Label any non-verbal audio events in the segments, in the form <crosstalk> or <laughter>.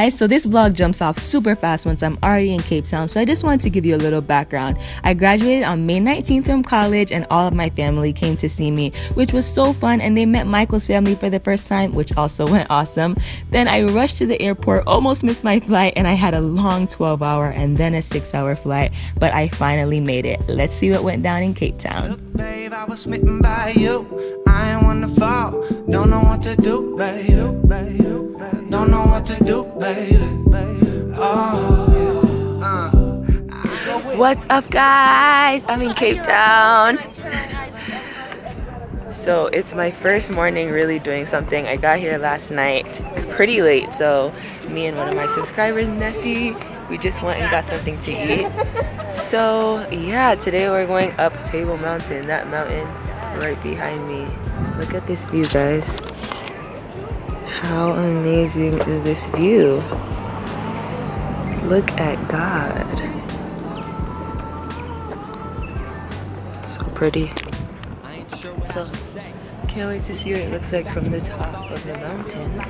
Guys? So, this vlog jumps off super fast once I'm already in Cape Town. So, I just wanted to give you a little background. I graduated on May 19th from college, and all of my family came to see me, which was so fun. And they met Michael's family for the first time, which also <laughs> went awesome. Then I rushed to the airport, almost missed my flight, and I had a long 12 hour and then a 6 hour flight, but I finally made it. Let's see what went down in Cape Town. Look, babe, I was smitten by you. I ain't wanna fall, don't know what to do, babe. Don't know what to do, Oh. What's up, guys? I'm in Cape Town. So it's my first morning really doing something. I got here last night pretty late, so me and one of my subscribers, Neffy, we just went and got something to eat. So yeah, today we're going up Table Mountain, that mountain right behind me. Look at this view, guys. How amazing is this view? Look at God. So pretty. So, can't wait to see what it looks like from the top of the mountain.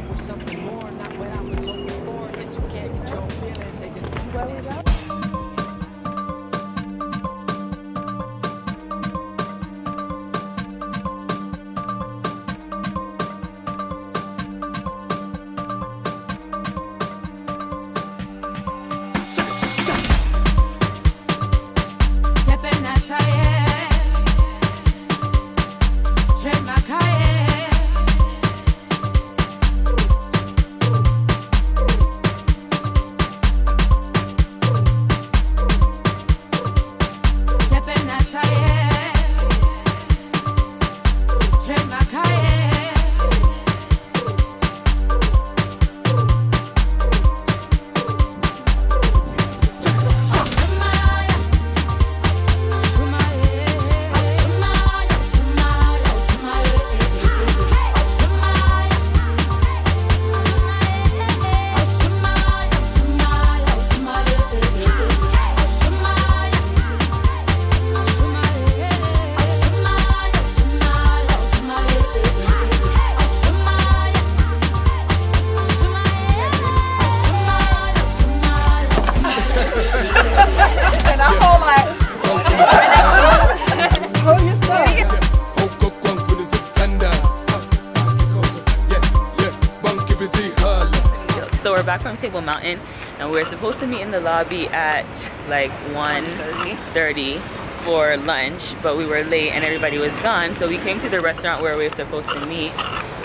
Back from Table Mountain and we're supposed to meet in the lobby at like 1.30 for lunch, but we were late and everybody was gone. So we came to the restaurant where we were supposed to meet,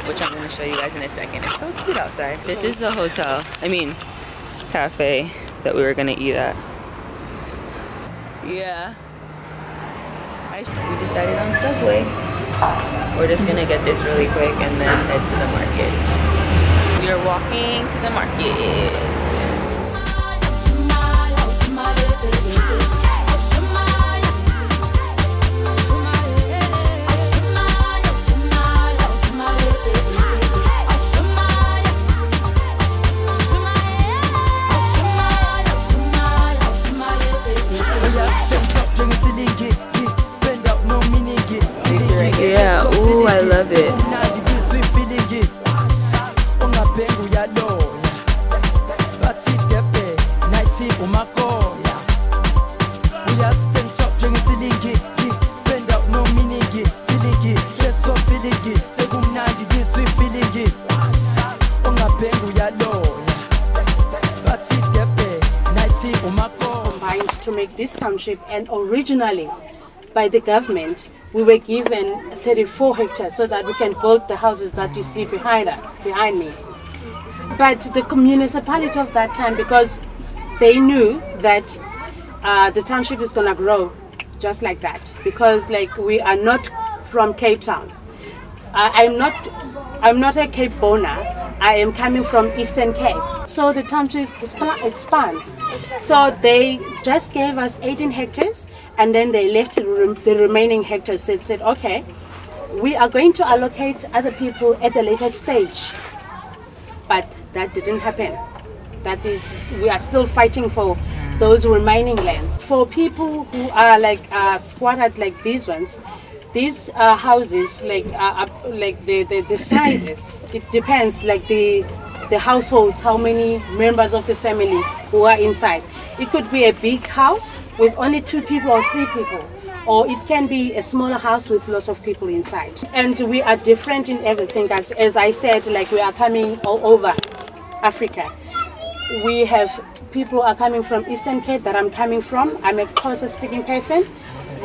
which I'm gonna show you guys in a second. It's so cute outside. This is the hotel, I mean, cafe that we were gonna eat at. Yeah. We decided on Subway. We're just gonna get this really quick and then head to the market. We are walking to the market. Yeah, ooh, I love it. And originally by the government we were given 34 hectares so that we can build the houses that you see behind us, behind me. But the municipality of that time because they knew that uh, the township is going to grow just like that because like we are not from cape town. Uh, i'm not i'm not a cape boner I am coming from Eastern Cape. So the township expands. So they just gave us 18 hectares and then they left the remaining hectares. They said, okay, we are going to allocate other people at a later stage. But that didn't happen. That is, we are still fighting for those remaining lands. For people who are like uh, squatted like these ones, these uh, houses like uh, like the, the, the sizes it depends like the the households, how many members of the family who are inside. It could be a big house with only two people or three people, or it can be a smaller house with lots of people inside. And we are different in everything. As, as I said, like we are coming all over Africa. We have people are coming from Eastern Cape that I'm coming from. I'm a Xhosa speaking person.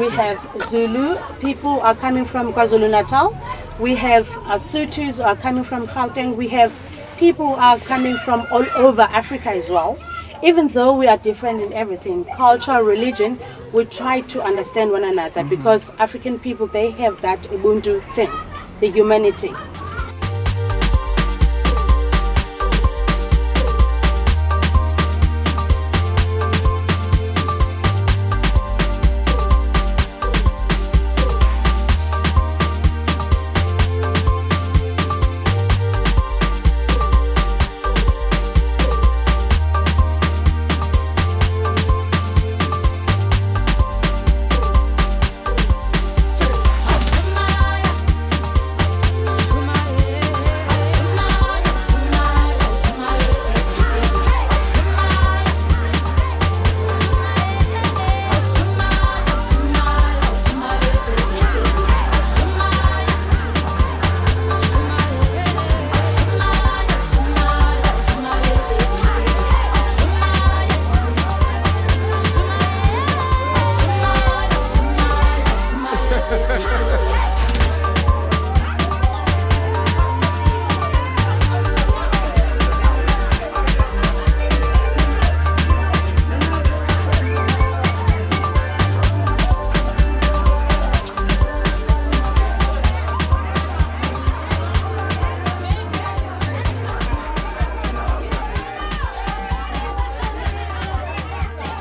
We have Zulu people are coming from KwaZulu Natal. We have uh, Sutus are coming from Gauteng. We have people are coming from all over Africa as well. Even though we are different in everything, culture, religion, we try to understand one another because African people they have that Ubuntu thing, the humanity.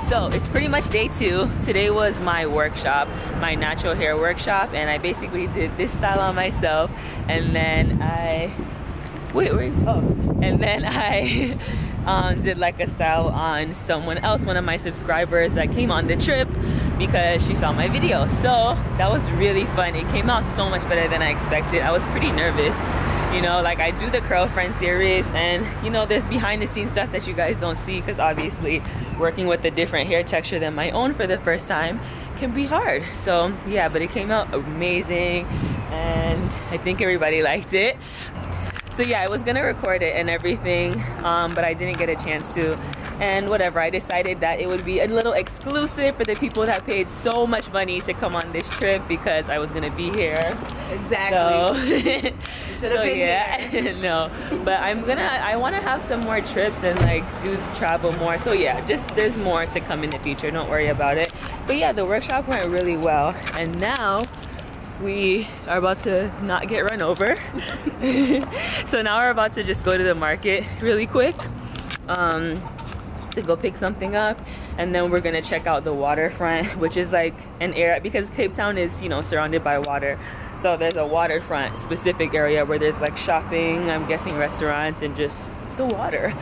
So it's pretty much day two. Today was my workshop, my natural hair workshop, and I basically did this style on myself, and then I wait, wait, oh, and then <laughs> I um, did like a style on someone else, one of my subscribers that came on the trip because she saw my video. So that was really fun. It came out so much better than I expected. I was pretty nervous you know like i do the curl friend series and you know there's behind the scenes stuff that you guys don't see because obviously working with a different hair texture than my own for the first time can be hard. So yeah but it came out amazing and i think everybody <laughs> liked it. So yeah i was gonna record it and everything um, but i didn't get a chance to. And whatever i decided that it would be a little exclusive for the people that paid so much money to come on this trip because i was gonna be here. Exactly. so, <laughs> so been yeah <laughs> no but i'm gonna i want to have some more trips and like do travel more. So yeah just there's more to come in the future don't worry about it but yeah the workshop went really well. And now we are about to not get run over. <laughs> So now we're about to just go to the market really quick um, to go pick something up. And then we're gonna check out the waterfront <laughs> which is like an area because Cape Town is you know surrounded by water. So there's a waterfront specific area where there's like shopping I'm guessing restaurants and just the water.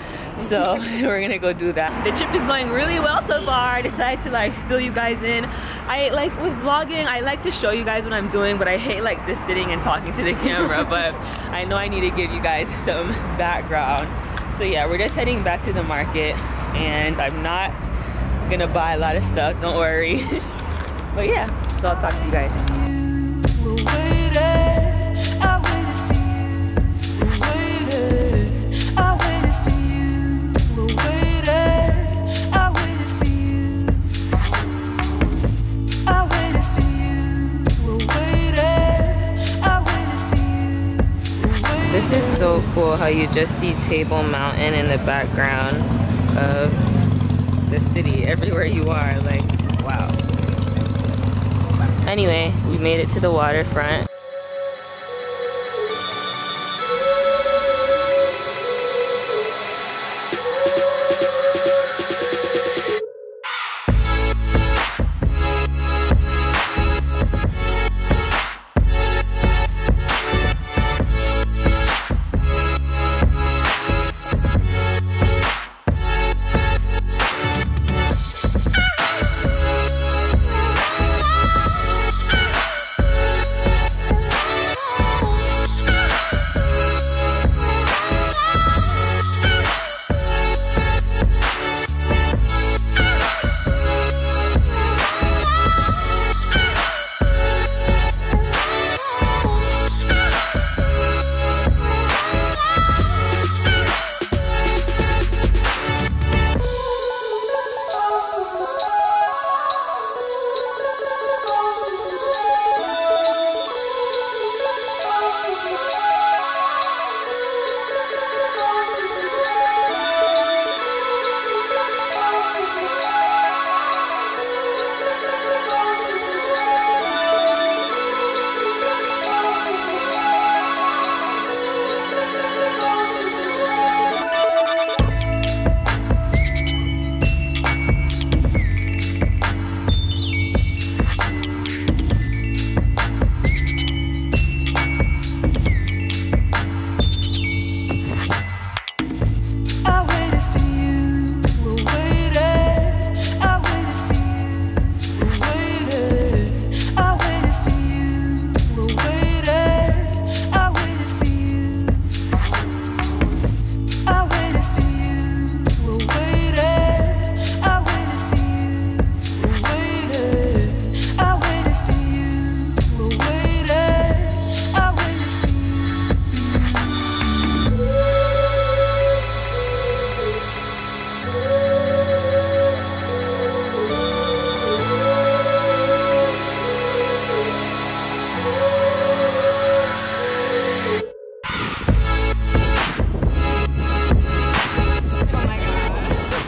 So <laughs> we're gonna go do that. The trip is going really well so far. I decided to like fill you guys in. I like with vlogging I like to show you guys what I'm doing but I hate like just sitting and talking to the <laughs> camera. But I know I need to give you guys <laughs> some background. So yeah we're just heading back to the market and I'm not gonna buy a lot of stuff don't worry. But yeah so I'll talk to you guys This is so cool how you just see Table Mountain in the background of the city everywhere you are like wow. Anyway we made it to the waterfront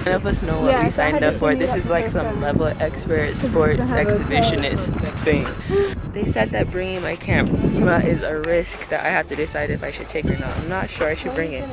None of us know what Yeah, we signed up for. This is like some level expert <laughs> sports exhibitionist thing. They said that bringing my camera is a risk that I have to decide if I should take or not. I'm not sure I should bring it.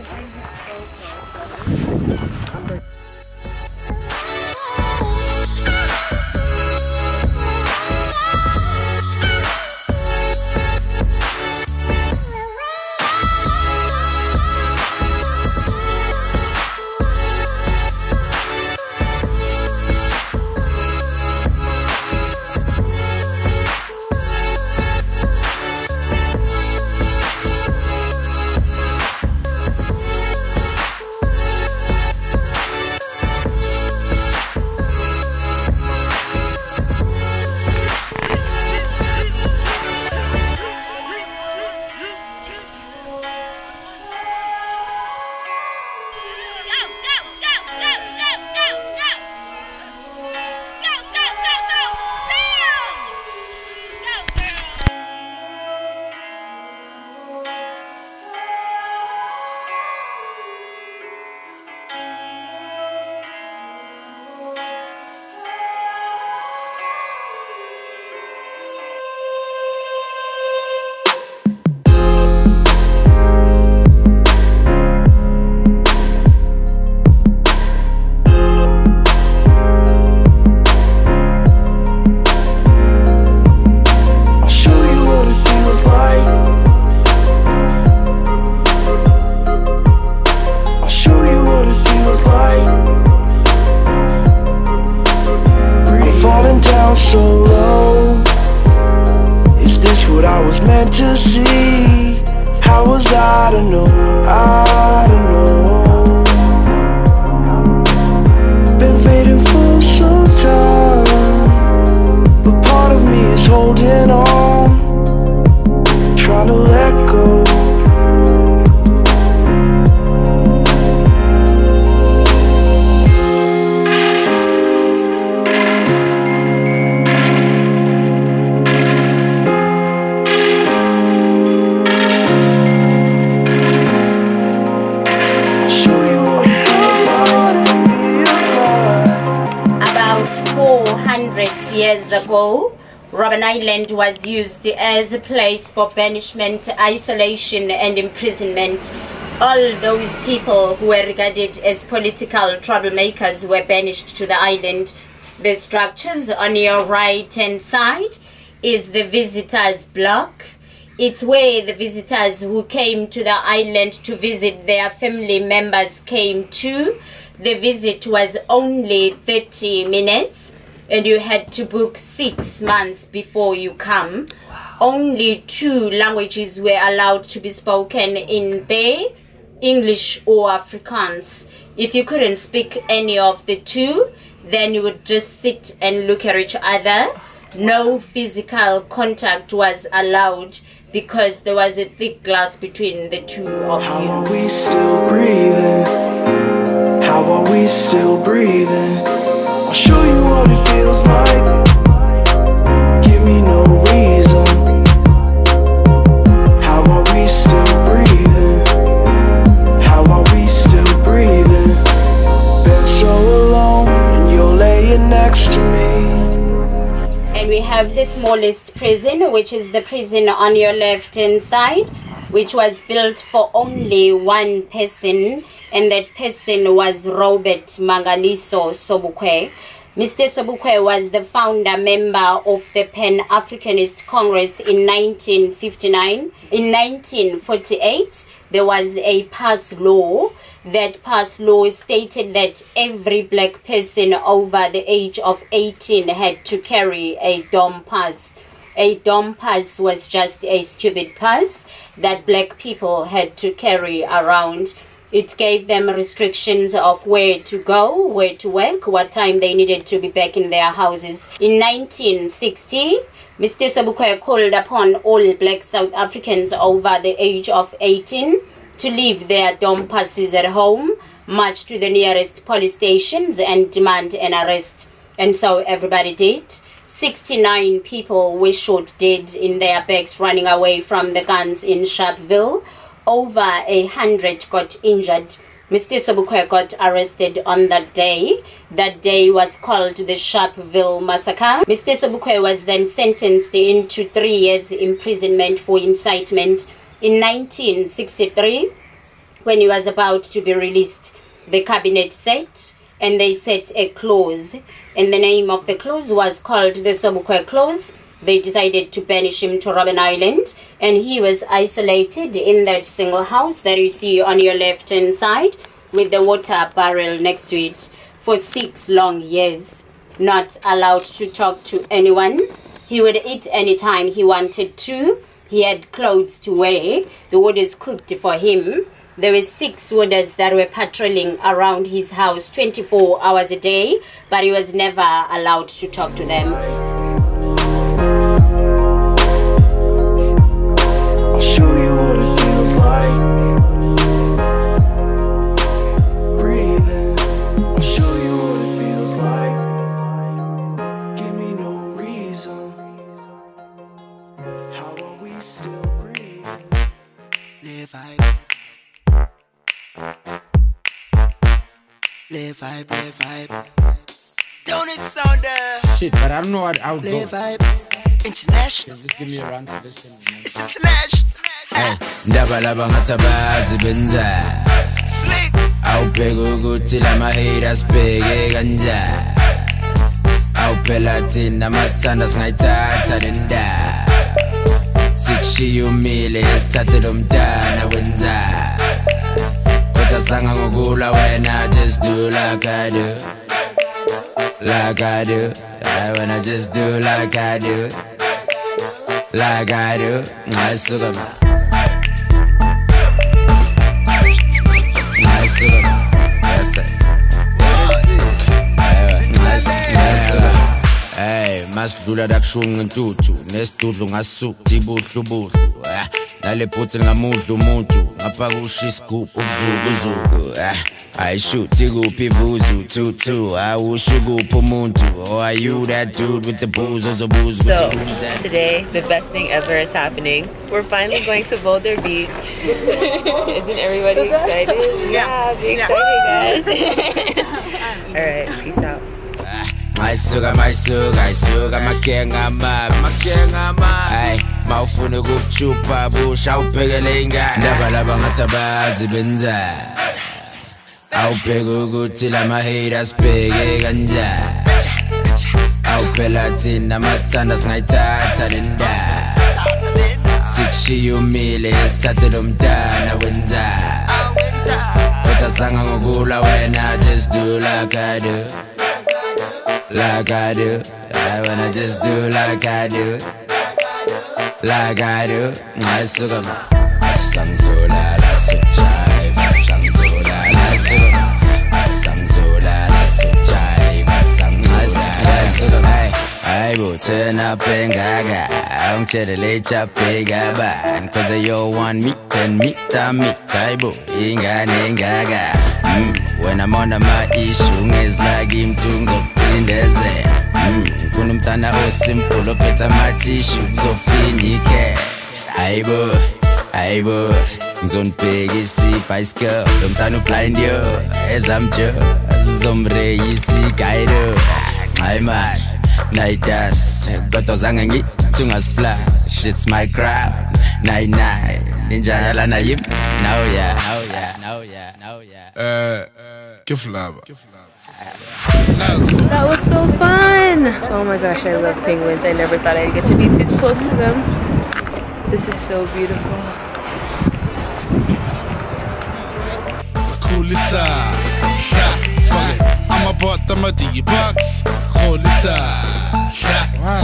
Island was used as a place for banishment, isolation, and imprisonment. All those people who were regarded as political troublemakers were banished to the island. The structures on your right hand side is the visitors block. It's where the visitors who came to the island to visit their family members came to. The visit was only 30 minutes and you had to book six months before you come. Only two languages were allowed to be spoken in there English or Afrikaans. If you couldn't speak any of the two, then you would just sit and look at each other. No physical contact was allowed because there was a thick glass between the two of How you. are we still breathing? How are we still breathing? I'll show you what it feels like. Give me no reason. How are we still breathing? How are we still breathing? Been so alone, and you're laying next to me. And we have the smallest prison, which is the prison on your left hand side, which was built for only one person, and that person was Robert Mangaliso Sobukwe. Mr. Sobukwe was the founder member of the Pan Africanist Congress in 1959. In 1948, there was a pass law. That pass law stated that every black person over the age of 18 had to carry a DOM pass. A DOM pass was just a stupid pass that black people had to carry around. It gave them restrictions of where to go, where to work, what time they needed to be back in their houses. In 1960, Mr. Sobukwe called upon all black South Africans over the age of 18 to leave their DOM passes at home, march to the nearest police stations, and demand an arrest. And so everybody did. 69 people were shot dead in their bags running away from the guns in Sharpeville. Over a hundred got injured. Mr. Sobukwe got arrested on that day. That day was called the Sharpeville Massacre. Mr. Sobukwe was then sentenced into three years imprisonment for incitement in 1963 when he was about to be released. The cabinet set and they set a clause and the name of the clause was called the Sobukwe clause. They decided to banish him to Robben Island and he was isolated in that single house that you see on your left hand side with the water barrel next to it for six long years. Not allowed to talk to anyone. He would eat anytime he wanted to. He had clothes to wear. The wood is cooked for him there were six warders that were patrolling around his house 24 hours a day but he was never allowed to talk to them I'll show you what it feels like. Breathe in. I'll show you what it feels like. Give me no reason. How are we still breathing? Live vibe. Live vibe, live vibe. Don't it sound uh, Shit, but I don't know what I would go. live vibe. International. Just give me a run for this one. It's international. ndaba laba ngathi abazi benza Slick. awubheka ukuthi lama haters sibheke kanjani awuphela thina masithanda singayithatha le ndaba sikushiye umile esithathe lo mntana wenza kodwa sanga ngokula wena just do like I do. Like I do. I wanna just do like I do. Like I do. Ngayisuka ma ngayisuka ma yes yes. Hey, masidlula la kushunqa intuthu nesidudlu ngasuthi buhlu buhlu eh. Nale phuthe ngamudlu umuntu ngapha kusha isigubhu ubuzuku uzuku Ah, ayishuthi kuphi ivuzu tutu awusho kuphi umuntu or are you that dude with the booze ozobuza So, ukuthi who's that today, the best thing ever is happening. We're finally going to Boulder Beach. <laughs> Isn't everybody excited? Yeah, be excited, guys. <laughs> <laughs> Alright, peace out. Mayisuka mayisuka ayisuka makenga amabi makenga amabi Ay mawufuna ukukuchupha busha awubhekele ingane. Ndaba laba ngathi abazi benza. Awubheka ukuthi lama haters sibheke kanjani Awuphela thina masithanda singayithatha le ndaba Sikushiye umile esithathe lo mntana wenza. Kodwa sanga ngokula wena just do like I do. Like I do. I wanna just do like I do, like I do. Ngayisuka ma. Asangzola la so jive, asangzola la so. Asangzola la so jive, asangzola la so. Hey, hey, bo turn up and gaga. I'm chatting late up big ban. Cause they all want meet and meet and meet. Hey, bo, inga gaga. Mm, when I'm on my issue, it's like him to indezela ucindezela mm, ngifuna umntana osimple ophethe amathishu kuzofinyike ayibo ayibo ngizonibheka isibhayisikile lo mntana ublind yo ezamjo zizomreyisa igayilo nxa imali nayidas kodwa zange ngithi ungasplash it's my crowd nayi nayi ninjanalana yim naoya um eh, eh, kifulaba That was so fun! Oh my gosh, I love penguins. I never thought I'd get to be this close to them. This is so beautiful. I'm about D bucks. Sa.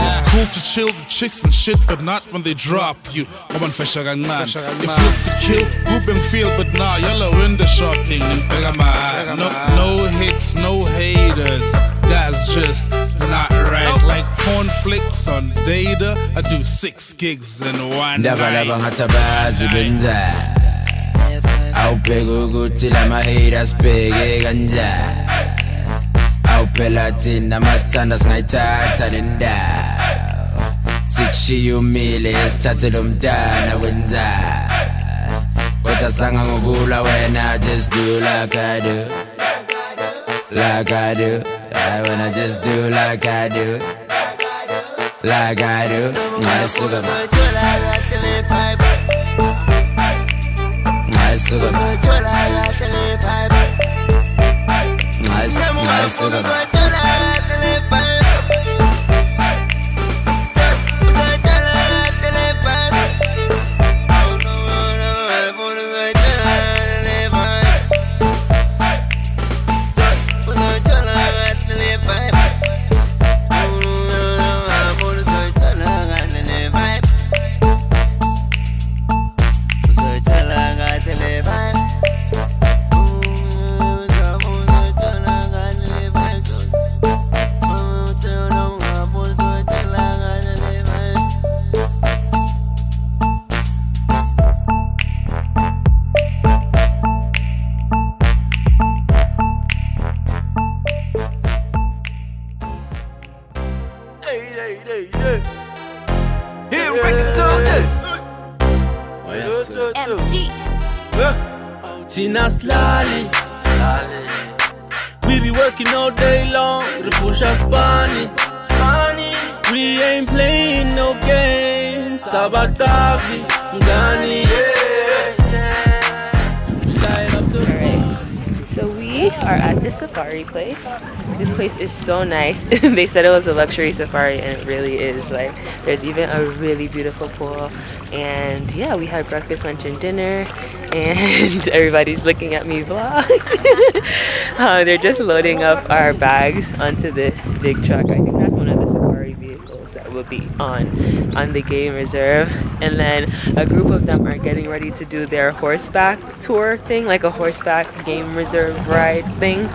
It's cool to chill with chicks and shit, but not when they drop you. Oban fesha kancane. It feels to kill, good and feel, but nah, yellow in the shop thing. No, no hits, no haters. That's just not right. Like porn flicks on data, I do six gigs in one never, night. Never, ndaba laba night. ngathi abazi benza awubheka ukuthi lama haters sibheke kanjani awuphela thina masithanda singayithatha le ndaba sikushiye umile esithathe lo mntana wenza kodwa matasanga ngokula wena just do like I do. Like I do. I wanna just do like I do. Like I do. Ngasuka ngasuka ngasuka as soon as I turn out, Tina Slally. We be working all day long, we push our spani. We ain't playing no games. Tabatavi, Ngani. We are at the safari place. This place is so nice. <laughs> they said it was a luxury safari and it really is. Like there's even a really beautiful pool. And yeah, we had breakfast, lunch, and dinner. <laughs> And everybody's looking at me vlog. <laughs> uh, they're just loading up our bags onto this big truck. I think that's one of the safari vehicles that will be on on the game reserve. And then a group of them are getting ready to do their horseback tour thing, like a horseback game reserve ride thing.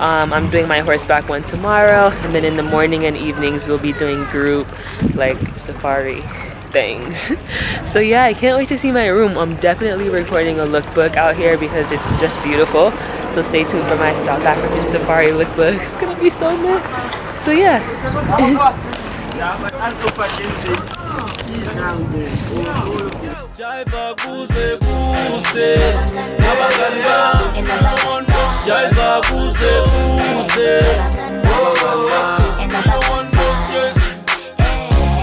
Um, I'm doing my horseback one tomorrow, and then in the morning and evenings we'll be doing group like safari things. <laughs> so yeah, I can't wait to see my room. I'm definitely recording a lookbook out here because it's just beautiful. So stay tuned for my South African safari lookbook. It's gonna be so good. So yeah. <laughs> Jive kuze kuze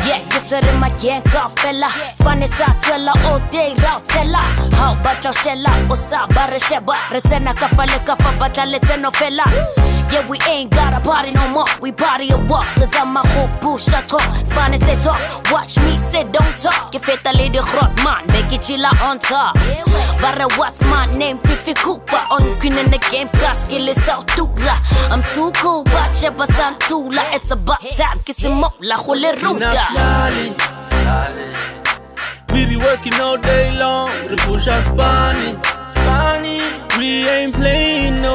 Yeah, kutsare magenka fella Spane sa twella all day route tella How batla shella o sa bare sheba Retena kafale kafa batla leteno fella Yeah, we ain't got a party no more. We party a walk Cause I'm a whole bush I call Spane say talk Watch me say don't talk. You fit a lady grot man Make it chilla on top. Bare what's my name? Fifi Cooper. On queen in the game Kaskil is out dura I'm too cool But sheba santula It's about time Kisimola Hule Tina ruga. Slally. We be working all day long, we push our spani. We ain't playing no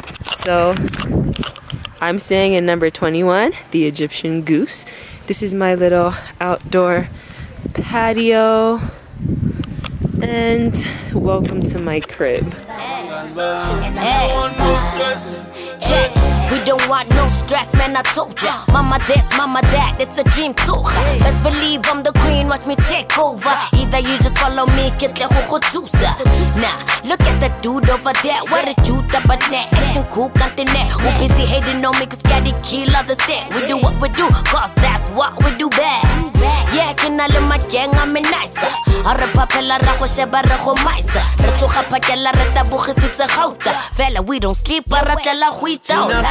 So, I'm staying in number 21, the Egyptian Goose. This is my little outdoor patio. And welcome to my crib. Check. We don't want no stress, man. I told ya. Mama this, mama that, it's a dream too. Best believe I'm the queen, watch me take over. Either you just follow me, get the tusa. Nah, look at the dude over there. What a jude up a net, acting cool, can't net. Who busy hating on me, cause gotta kill other set. We do what we do, cause that's what we do best. Yeah, can I my gang, I'm a nicer. Uh. A uh. re papela ra go sheba re go maisa re tsoga phakela re tabogisitse gauta fela we don't sleep ba ratlela go itaola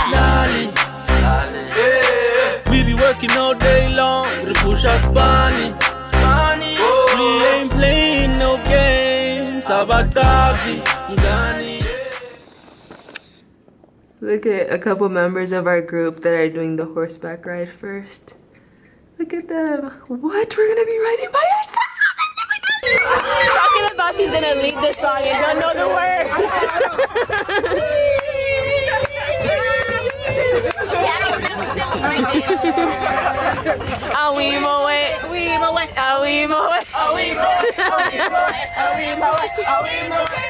We be working all day long, we push our spani. We ain't playing no games. Abatavi, Ngani. Look at a couple members of our group that are doing the horseback ride first. Look at them. What? We're gonna be riding by ourselves? Talking thought she's gonna lead the song and don't know the words. Awi mo we. Awi mo we. Awi mo we. Awi mo we. Awi mo we. Awi mo we. Awi mo we.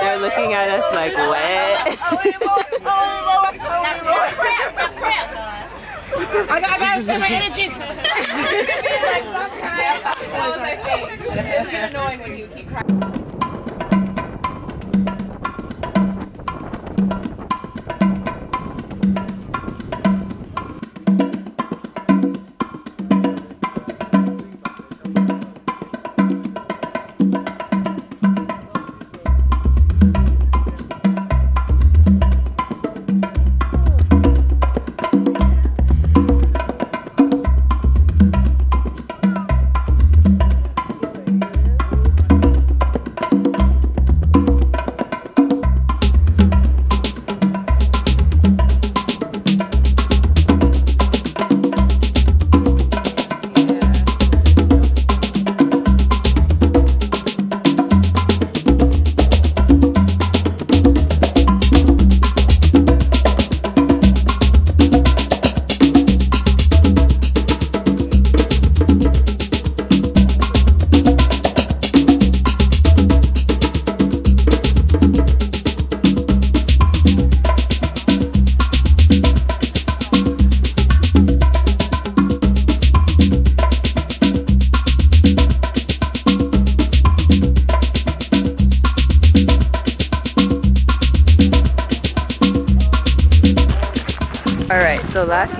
They're looking at us like, what? I got, I got to save my energy.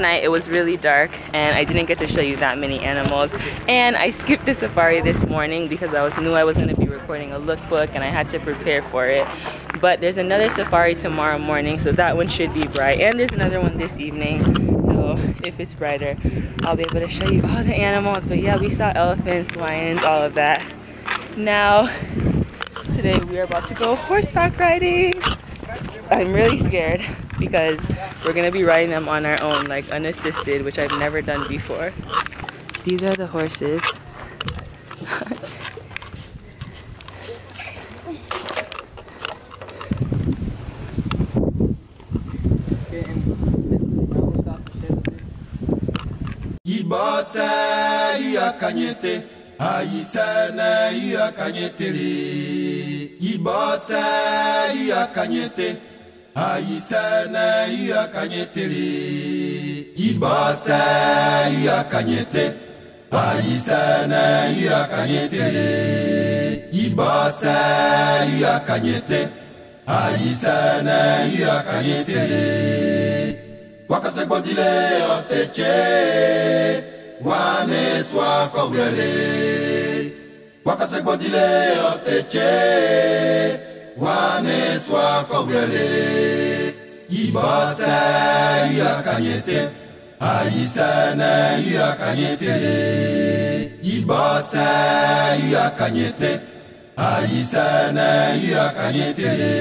Night it was really dark and I didn't get to show you that many animals and I skipped the safari this morning because I was knew I was going to be recording a lookbook and I had to prepare for it. But there's another safari tomorrow morning so that one should be bright and there's another one this evening so if it's brighter I'll be able to show you all the animals but yeah we saw elephants, lions, all of that. Now today we are about to go horseback riding. I'm really scared because we're gonna be riding them on our own, like unassisted, which I've never done before. These are the horses. Yakanyete ayisene yakanyetele Ibose yakanyete ayisene yakanyetele Ibose yakanyete ayisene yakanyetele Ibose yakanyete ayisene yakanyetele wakasegbɔdile ɔtɛtsɛ wane sua wakasegwodile oteche waneswa kobrele ibasa yakanyete ayisana yakanyetele ibasa yakanyete ayisana yakanyetele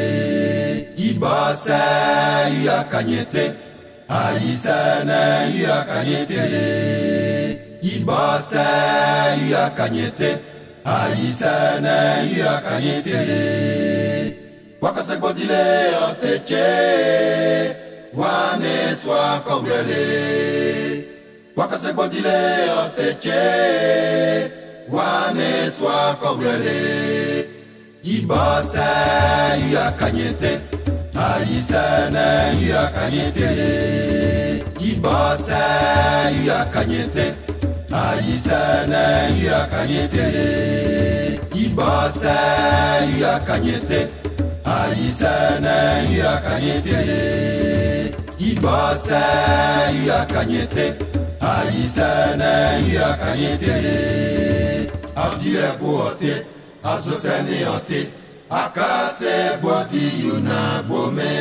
ibasa yakanyete ayisana yakanyetele ibasa yakanyete ayisana yaka nyetele wakasagbodile oteche. Wane swa kobrele wakasagbodile oteche. Wane swa kobrele ibasa yaka nyete ayisana yaka nyetele ibasa ayisene yakanyetele ibose yakanyete ayisene yakanyetele ibose yakanyete ayisene yakanyetele abdilebuote azoseneote akasebuodiyuna gbome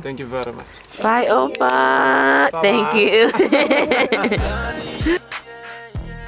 Thank you very much. Bye, Opa. Thank you. <laughs>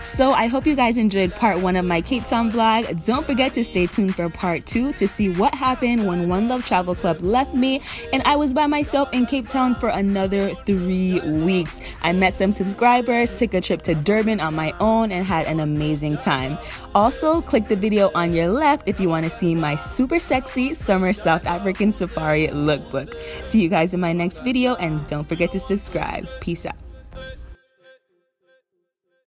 So I hope you guys enjoyed part one of my Cape Town vlog. Don't forget to stay tuned for part two to see what happened when One Love Travel Club left me and I was by myself in Cape Town for another three weeks. I met some subscribers, took a trip to Durban on my own, and had an amazing time. Also, click the video on your left if you want to see my super sexy summer South African safari lookbook. See you guys in my next video and don't forget to subscribe. Peace out.